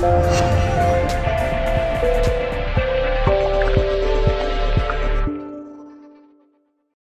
Bye.